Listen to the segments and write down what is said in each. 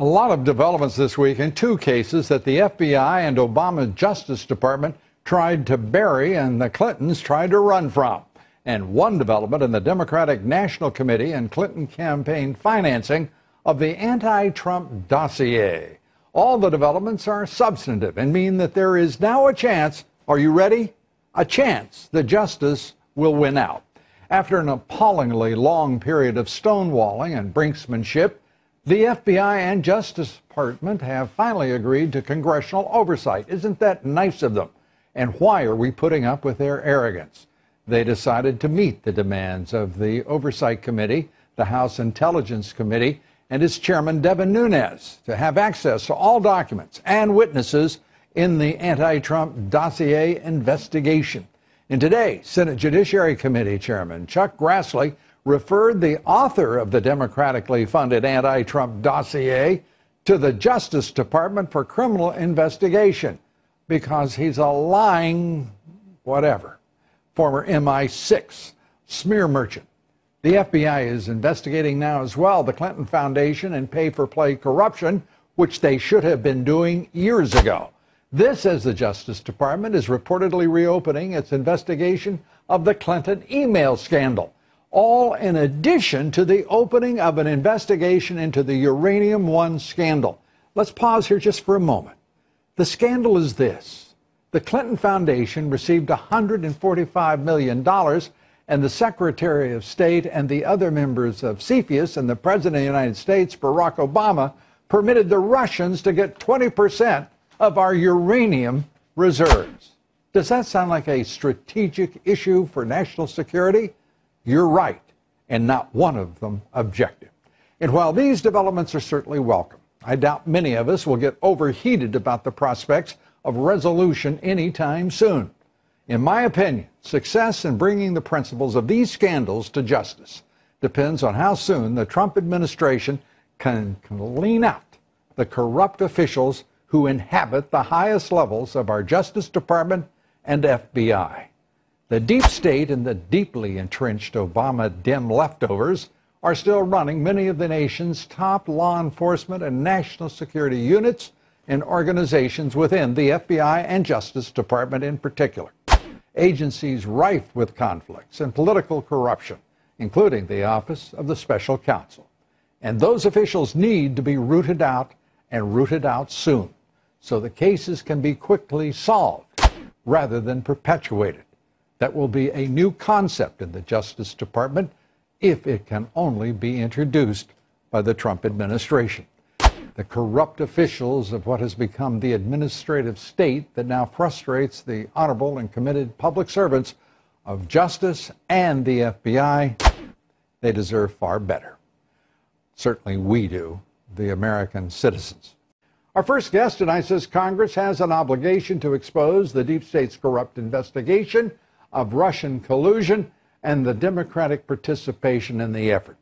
A lot of developments this week in two cases that the FBI and Obama's Justice Department tried to bury and the Clintons tried to run from. And one development in the Democratic National Committee and Clinton campaign financing of the anti Trump dossier. All the developments are substantive and mean that there is now a chance, are you ready? A chance that justice will win out. After an appallingly long period of stonewalling and brinksmanship, the FBI and Justice Department have finally agreed to congressional oversight. Isn't that nice of them? And why are we putting up with their arrogance? They decided to meet the demands of the Oversight Committee, the House Intelligence Committee, and its chairman, Devin Nunes, to have access to all documents and witnesses in the anti Trump dossier investigation. And today, Senate Judiciary Committee Chairman Chuck Grassley referred the author of the democratically funded anti Trump dossier to the Justice Department for criminal investigation because he's a lying whatever, former MI6 smear merchant. The FBI is investigating now as well the Clinton Foundation and pay for play corruption, which they should have been doing years ago. This, as the Justice Department is reportedly reopening its investigation of the Clinton email scandal all in addition to the opening of an investigation into the Uranium One scandal. Let's pause here just for a moment. The scandal is this the Clinton Foundation received $145 million, and the Secretary of State and the other members of CFIUS and the President of the United States, Barack Obama, permitted the Russians to get 20% of our uranium reserves. Does that sound like a strategic issue for national security? You're right, and not one of them objective. And while these developments are certainly welcome, I doubt many of us will get overheated about the prospects of resolution anytime soon. In my opinion, success in bringing the principles of these scandals to justice depends on how soon the Trump administration can clean out the corrupt officials who inhabit the highest levels of our Justice Department and FBI. The deep state and the deeply entrenched Obama Dem leftovers are still running many of the nation's top law enforcement and national security units and organizations within the FBI and Justice Department in particular. Agencies rife with conflicts and political corruption, including the Office of the Special Counsel. And those officials need to be rooted out and rooted out soon so the cases can be quickly solved rather than perpetuated. That will be a new concept in the Justice Department if it can only be introduced by the Trump administration. The corrupt officials of what has become the administrative state that now frustrates the honorable and committed public servants of justice and the FBI, they deserve far better. Certainly we do, the American citizens. Our first guest tonight says Congress has an obligation to expose the deep state's corrupt investigation of Russian collusion and the Democratic participation in the effort.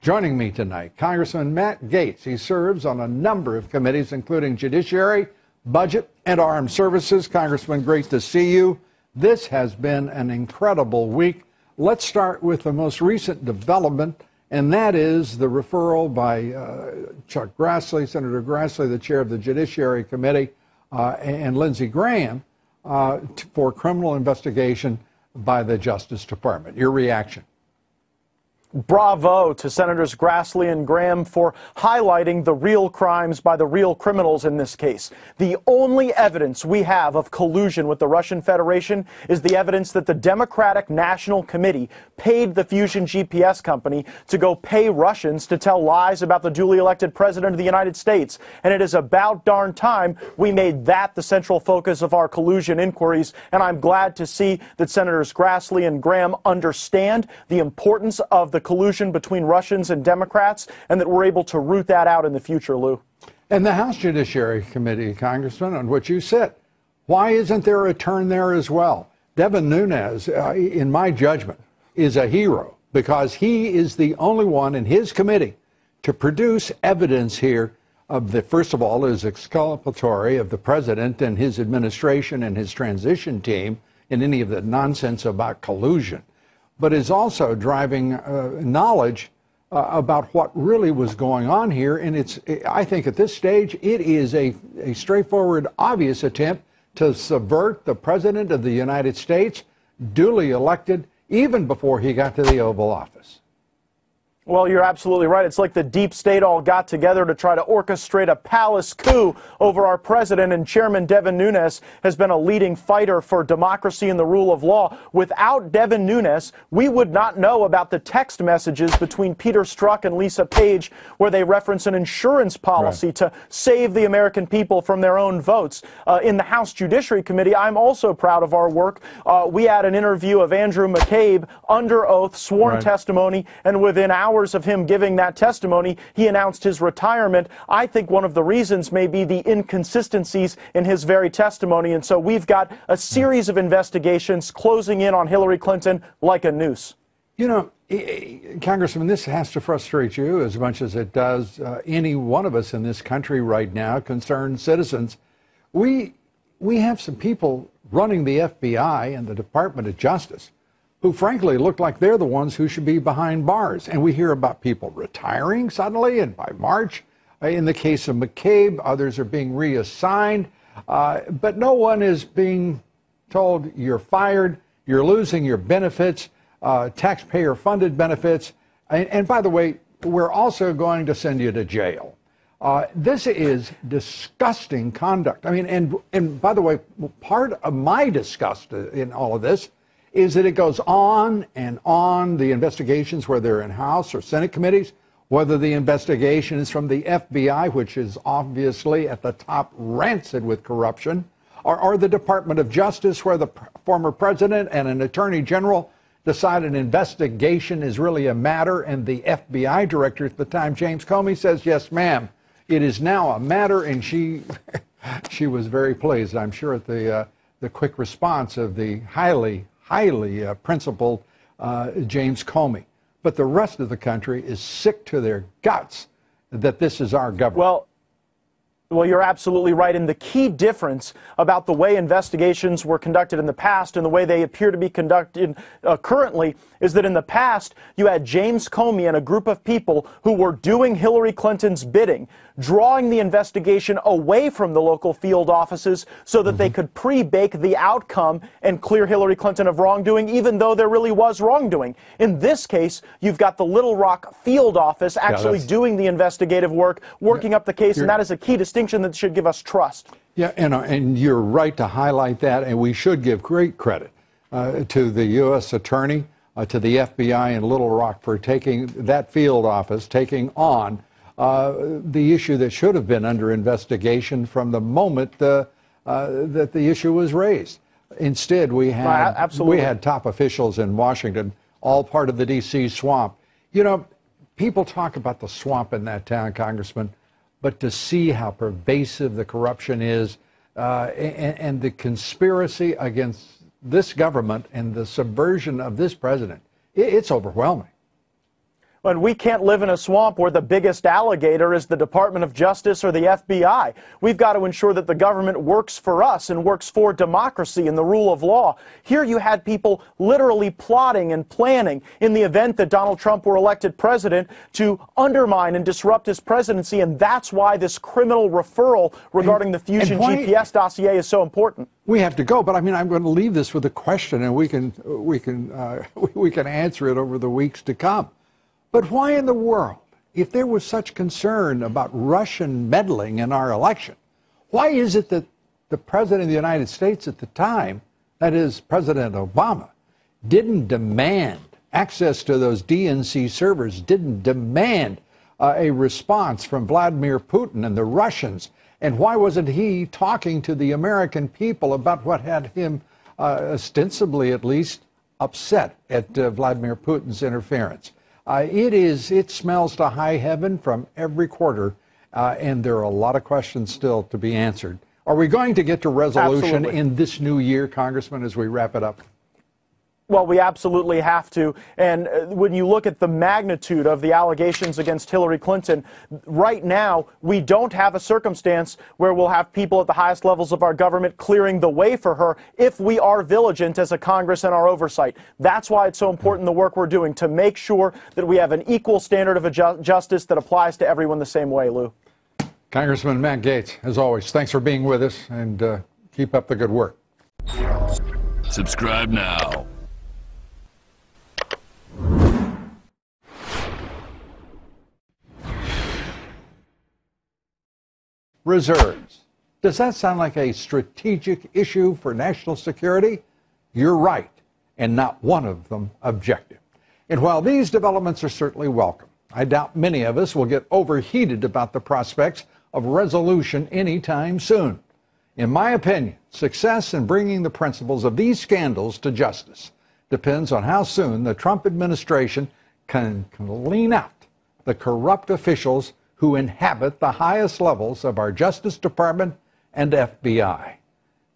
Joining me tonight, Congressman Matt Gaetz. He serves on a number of committees, including Judiciary, Budget, and Armed Services. Congressman, great to see you. This has been an incredible week. Let's start with the most recent development, and that is the referral by uh, Chuck Grassley, Senator Grassley, the chair of the Judiciary Committee, uh, and Lindsey Graham uh, for criminal investigation by the Justice Department. Your reaction? Bravo to Senators Grassley and Graham for highlighting the real crimes by the real criminals in this case. The only evidence we have of collusion with the Russian Federation is the evidence that the Democratic National Committee paid the Fusion GPS company to go pay Russians to tell lies about the duly elected President of the United States. And it is about darn time we made that the central focus of our collusion inquiries. And I'm glad to see that Senators Grassley and Graham understand the importance of the collusion between Russians and Democrats, and that we're able to root that out in the future, Lou. And the House Judiciary Committee, Congressman, on which you sit, why isn't there a turn there as well? Devin Nunes, uh, in my judgment, is a hero because he is the only one in his committee to produce evidence here of the, first of all, is exculpatory of the president and his administration and his transition team in any of the nonsense about collusion but is also driving uh, knowledge uh, about what really was going on here. And it's, I think at this stage, it is a, a straightforward, obvious attempt to subvert the President of the United States, duly elected, even before he got to the Oval Office. Well, you're absolutely right. It's like the deep state all got together to try to orchestrate a palace coup over our president. And Chairman Devin Nunes has been a leading fighter for democracy and the rule of law. Without Devin Nunes, we would not know about the text messages between Peter Strzok and Lisa Page, where they reference an insurance policy right. to save the American people from their own votes. Uh, in the House Judiciary Committee, I'm also proud of our work. Uh, we had an interview of Andrew McCabe under oath, sworn right. testimony, and within hours, hours of him giving that testimony, he announced his retirement. I think one of the reasons may be the inconsistencies in his very testimony. And so we've got a series of investigations closing in on Hillary Clinton like a noose. You know, Congressman, this has to frustrate you as much as it does uh, any one of us in this country right now, concerned citizens. We, we have some people running the FBI and the Department of Justice who frankly look like they're the ones who should be behind bars. And we hear about people retiring suddenly, and by March, uh, in the case of McCabe, others are being reassigned. Uh, but no one is being told you're fired, you're losing your benefits, uh, taxpayer funded benefits. And, and, by the way, we're also going to send you to jail. Uh, this is disgusting conduct. I mean, and, and by the way, part of my disgust in all of this is that it goes on and on the investigations, whether they're in House or Senate committees, whether the investigation is from the FBI, which is obviously at the top rancid with corruption, or, or the Department of Justice, where the pr- former president and an attorney general decide an investigation is really a matter, and the FBI director at the time, James Comey, says, Yes, ma'am, it is now a matter, and she. she was very pleased, I'm sure, at the, uh, the quick response of the highly, highly uh, principled uh, James Comey. But the rest of the country is sick to their guts that this is our government. Well, well, you're absolutely right. And the key difference about the way investigations were conducted in the past and the way they appear to be conducted uh, currently is that in the past, you had James Comey and a group of people who were doing Hillary Clinton's bidding, drawing the investigation away from the local field offices so that mm-hmm. they could pre bake the outcome and clear Hillary Clinton of wrongdoing, even though there really was wrongdoing. In this case, you've got the Little Rock field office actually yeah, doing the investigative work, working yeah, up the case, and that is a key distinction that should give us trust. Yeah, and, uh, and you're right to highlight that, and we should give great credit uh, to the U.S. Attorney uh, to the FBI in Little Rock for taking that field office, taking on uh, the issue that should have been under investigation from the moment uh, uh that the issue was raised. Instead, we had we had top officials in Washington, all part of the D.C. swamp. You know, people talk about the swamp in that town, Congressman, but to see how pervasive the corruption is uh, and, and the conspiracy against this government and the subversion of this president, it's overwhelming. And we can't live in a swamp where the biggest alligator is the Department of Justice or the FBI. We've got to ensure that the government works for us and works for democracy and the rule of law. Here you had people literally plotting and planning in the event that Donald Trump were elected president to undermine and disrupt his presidency. And that's why this criminal referral regarding and, the Fusion why, GPS dossier is so important. We have to go, but I mean, I'm going to leave this with a question, and we can we can uh, we can answer it over the weeks to come. But why in the world, if there was such concern about Russian meddling in our election, why is it that the President of the United States at the time, that is President Obama, didn't demand access to those DNC servers, didn't demand uh, a response from Vladimir Putin and the Russians? And why wasn't he talking to the American people about what had him, uh, ostensibly at least, upset at uh, Vladimir Putin's interference? Uh, it is, it smells to high heaven from every quarter, uh, and there are a lot of questions still to be answered. Are we going to get to resolution Absolutely. in this new year, Congressman, as we wrap it up? Well, we absolutely have to. And uh, when you look at the magnitude of the allegations against Hillary Clinton, right now, we don't have a circumstance where we'll have people at the highest levels of our government clearing the way for her if we are vigilant as a Congress in our oversight. That's why it's so important the work we're doing to make sure that we have an equal standard of ju- justice that applies to everyone the same way, Lou. Congressman Matt Gaetz, as always, thanks for being with us and uh, keep up the good work. Subscribe now. Reserves. Does that sound like a strategic issue for national security? You're right, and not one of them objective. And while these developments are certainly welcome, I doubt many of us will get overheated about the prospects of resolution anytime soon. In my opinion, success in bringing the principles of these scandals to justice depends on how soon the Trump administration can clean out the corrupt officials who inhabit the highest levels of our Justice Department and FBI.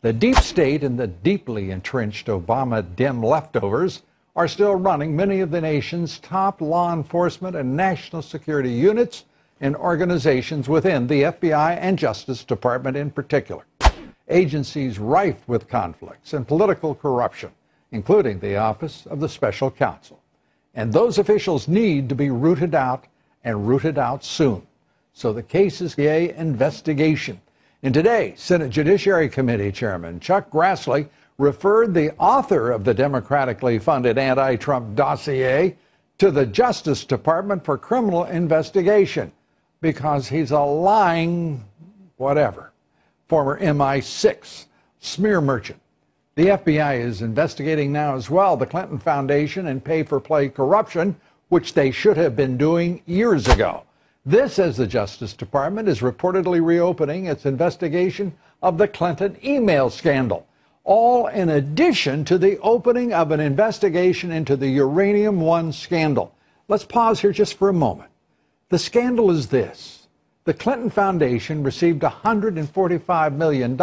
The deep state and the deeply entrenched Obama dim leftovers are still running many of the nation's top law enforcement and national security units and organizations within the FBI and Justice Department in particular. Agencies rife with conflicts and political corruption, including the Office of the Special Counsel. And those officials need to be rooted out and rooted out soon. So the case is a investigation. And today, Senate Judiciary Committee Chairman Chuck Grassley referred the author of the democratically funded anti Trump dossier to the Justice Department for criminal investigation because he's a lying whatever, former MI6 smear merchant. The FBI is investigating now as well the Clinton Foundation and pay for play corruption, which they should have been doing years ago. This, as the Justice Department is reportedly reopening its investigation of the Clinton email scandal, all in addition to the opening of an investigation into the Uranium One scandal. Let's pause here just for a moment. The scandal is this the Clinton Foundation received $145 million,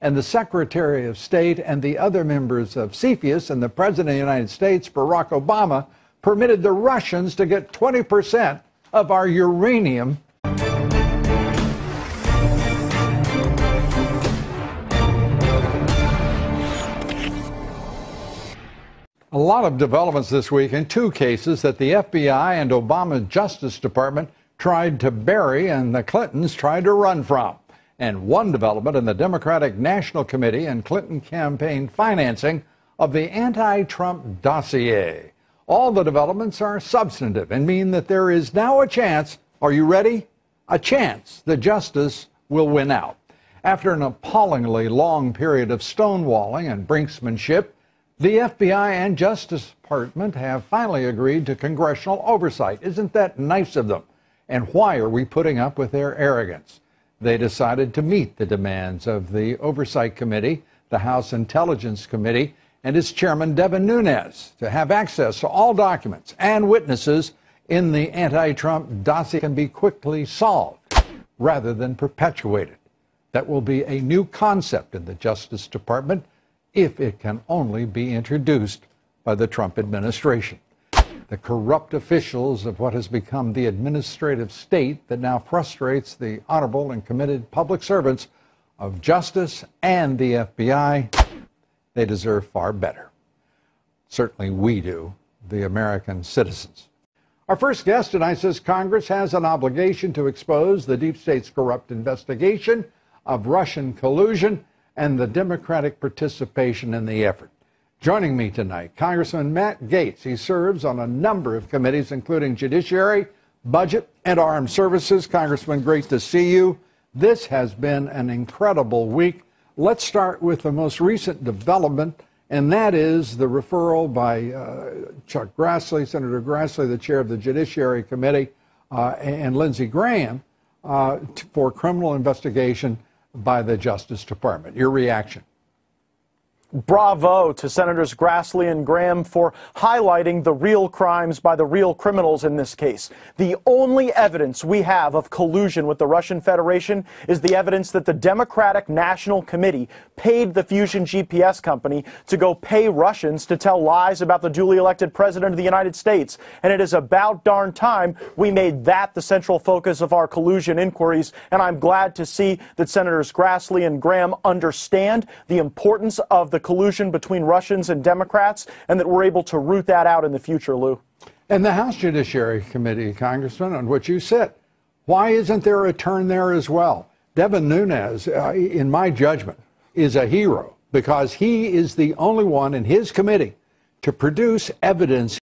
and the Secretary of State and the other members of CFIUS and the President of the United States, Barack Obama, permitted the Russians to get 20% of our uranium. A lot of developments this week in two cases that the FBI and Obama Justice Department tried to bury and the Clintons tried to run from. And one development in the Democratic National Committee and Clinton campaign financing of the anti Trump dossier. All the developments are substantive and mean that there is now a chance, are you ready? A chance that justice will win out. After an appallingly long period of stonewalling and brinksmanship, the FBI and Justice Department have finally agreed to congressional oversight. Isn't that nice of them? And why are we putting up with their arrogance? They decided to meet the demands of the Oversight Committee, the House Intelligence Committee, and its chairman, Devin Nunes, to have access to all documents and witnesses in the anti Trump dossier can be quickly solved rather than perpetuated. That will be a new concept in the Justice Department if it can only be introduced by the Trump administration. The corrupt officials of what has become the administrative state that now frustrates the honorable and committed public servants of justice and the FBI they deserve far better. Certainly we do, the American citizens. Our first guest tonight says Congress has an obligation to expose the deep state's corrupt investigation of Russian collusion and the Democratic participation in the effort. Joining me tonight, Congressman Matt Gaetz. He serves on a number of committees, including Judiciary, Budget, and Armed Services. Congressman, great to see you. This has been an incredible week. Let's start with the most recent development, and that is the referral by uh, Chuck Grassley, Senator Grassley, the chair of the Judiciary Committee, uh, and Lindsey Graham uh, for criminal investigation by the Justice Department. Your reaction? Bravo to Senators Grassley and Graham for highlighting the real crimes by the real criminals in this case. The only evidence we have of collusion with the Russian Federation is the evidence that the Democratic National Committee paid the Fusion GPS company to go pay Russians to tell lies about the duly elected president of the United States. And it is about darn time we made that the central focus of our collusion inquiries. And I'm glad to see that Senators Grassley and Graham understand the importance of the collusion between Russians and Democrats and that we're able to root that out in the future, Lou. And the House Judiciary Committee, Congressman, on which you sit, why isn't there a turn there as well? Devin Nunes, uh, in my judgment, is a hero because he is the only one in his committee to produce evidence